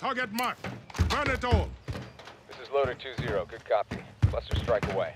Target marked. Burn it all. This is Loader 2-0. Good copy. Cluster strike away.